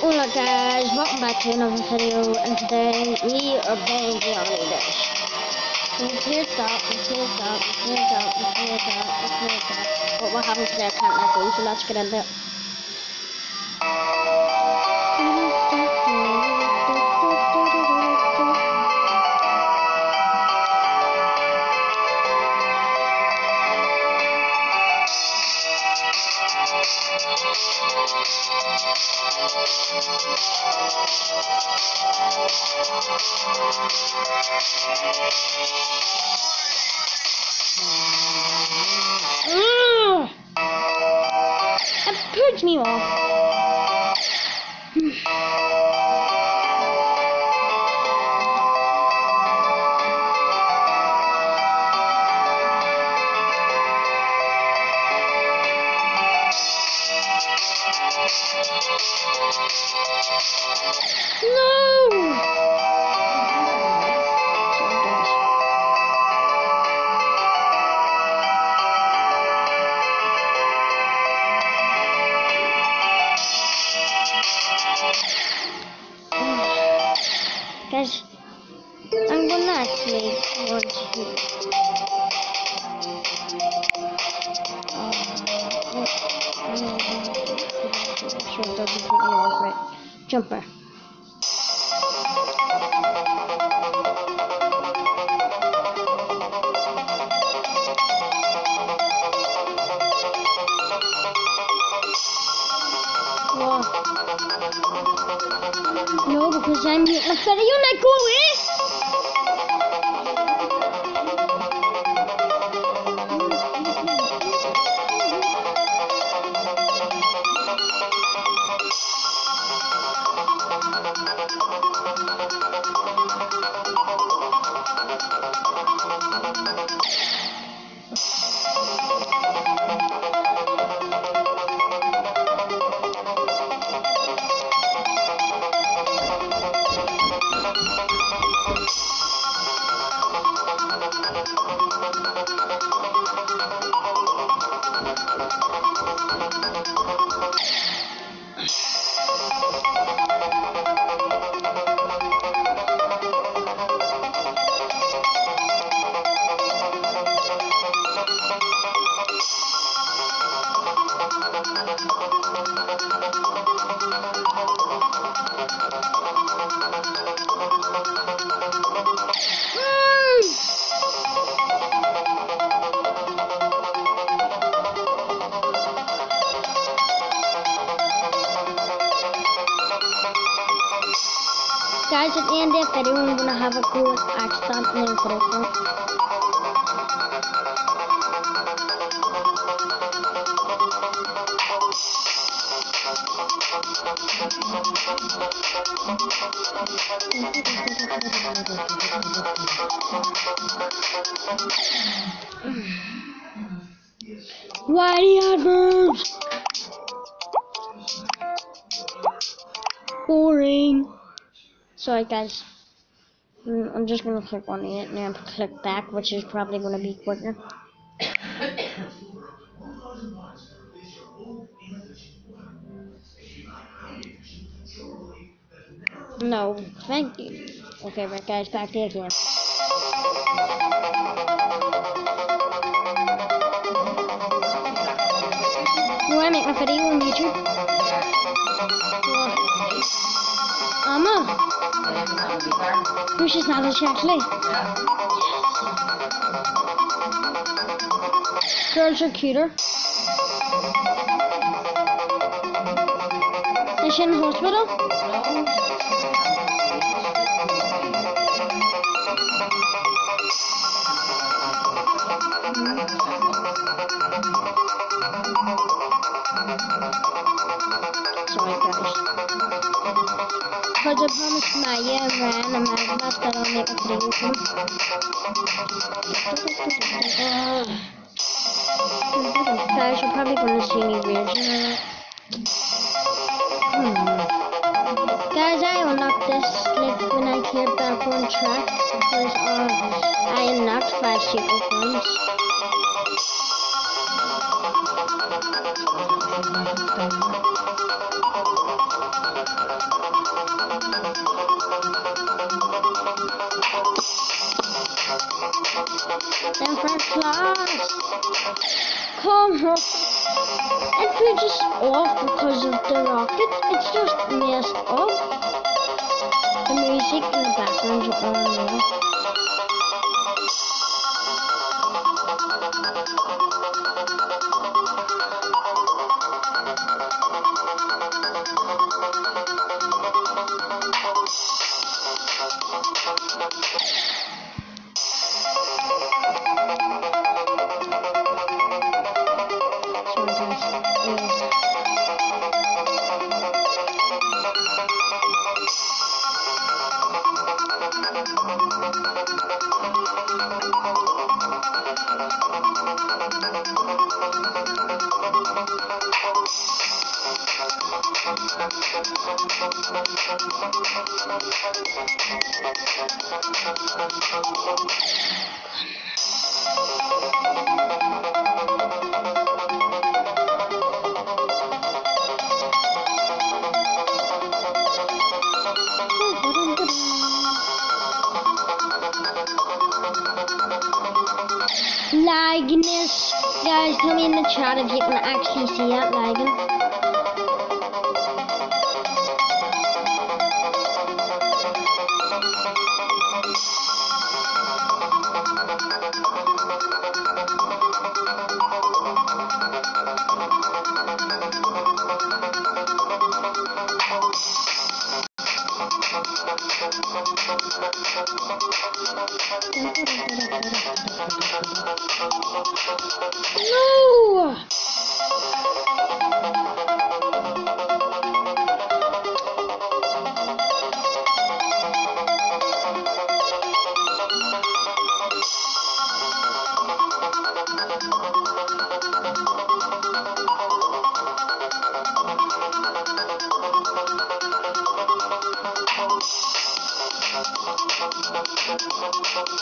Hola guys, welcome back to another video, and today we are playing Beyond Dash. Hear stop, let's hear stop, let's hear stop, let's hear stop, let's hear stop. What happened today I can't record, so let's get into it. That purged me off. No! Guys, I'm gonna actually want to. Off right. Jumper. No, because I'm muting a feather. Guys, at the end video, I'm gonna have a at accent name for it. Whitey adverbs. Boring. Sorry guys. Mm, I'm just gonna click on it and then click back, which is probably gonna be quicker. No, thank you. Okay, right guys, back to again. You wanna make my video on YouTube? Amma, who's just not actually? Girls are cuter. Is she in hospital? Sorry I promised my my boss that I'll make a you're probably gonna see me reaction Hmm. Guys, I unlocked this like when I that one track because uh, I then first class. Come on. It just off because of the rocket. It's just messed up. The music in the background is on. Lagness. Guys, tell me in the chat if you can actually see that lagging.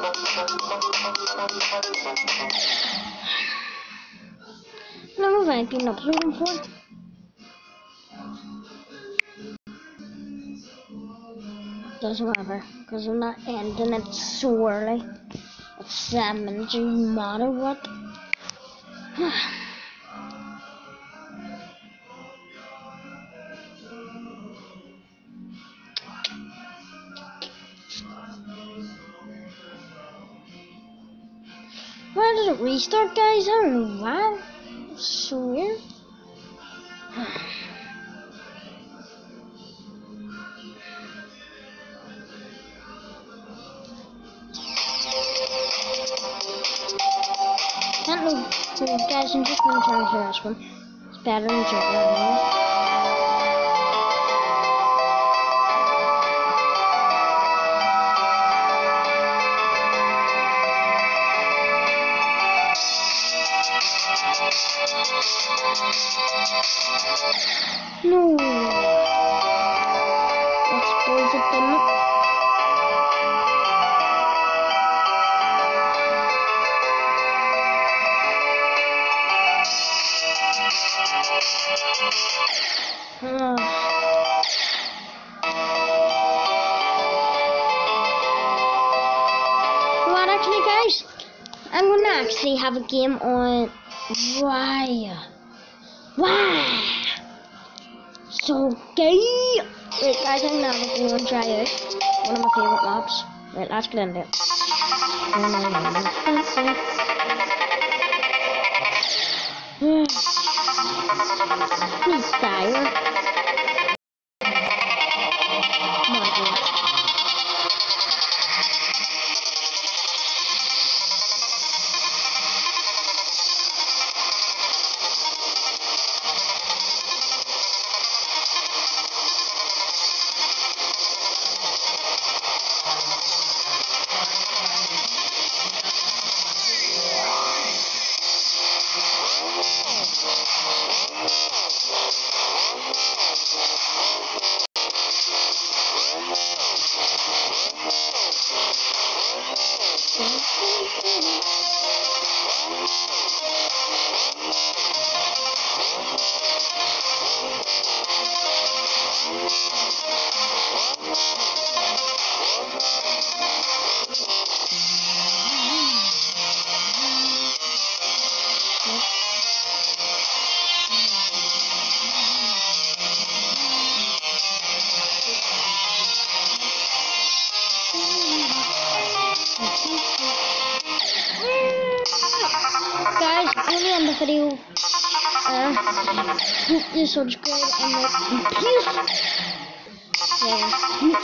Vad är din uploading for? Doesn't matter, because I'm not ending it so early. It's no matter what. restart, guys? I don't know why. It's so weird. Can't know, guys, I'm just gonna turn to this one. It's better than jumping actually have a game on why why so gay Wait guys I'm a game on try out one of my favourite maps. Right, let's get into it. Please fire. Video. Uh, hope you subscribe and like, peace. Yeah.